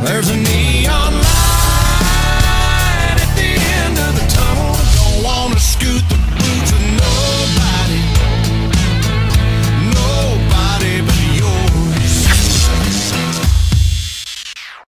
There's a neon light at the end of the tunnel. Don't wanna scoot the